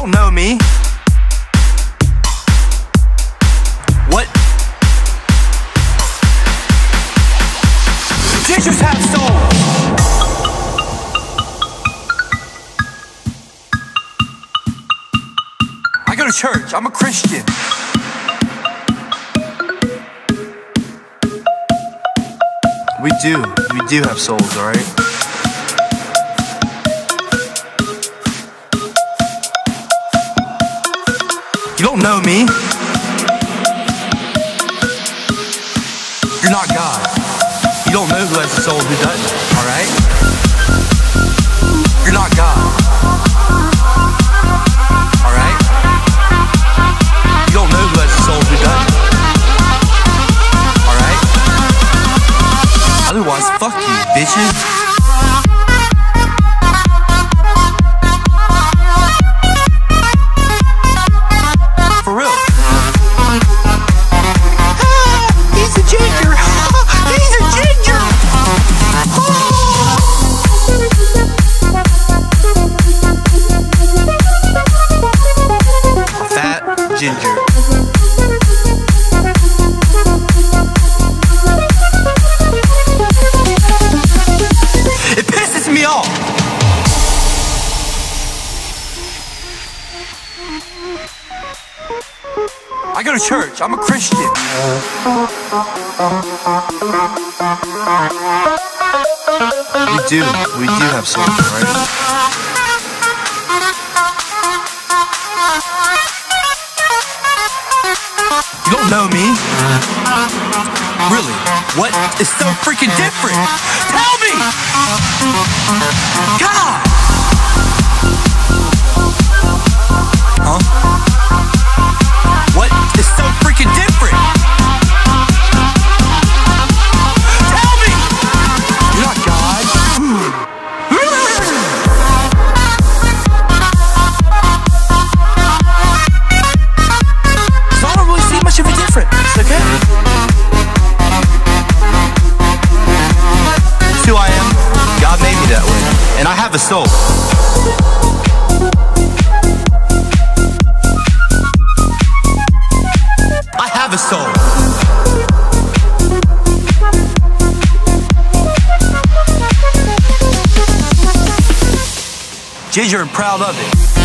don't know me. What? Teachers have souls. I go to church. I'm a Christian. We do. We do have souls, alright? Don't know me. You're not God. You don't know who has a soul who doesn't, alright? You're not God. Alright? You don't know who has a soul who doesn't. Alright? Otherwise, fuck you, bitches. I go to church. I'm a Christian. We do. We do have something, right? You don't know me. Really? What is so freaking different? Tell me! God! God made me that way. And I have a soul. I have a soul. Ginger and proud of it.